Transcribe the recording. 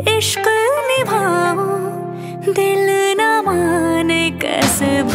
इश्क निभाओ दिल न माने कैसे भूल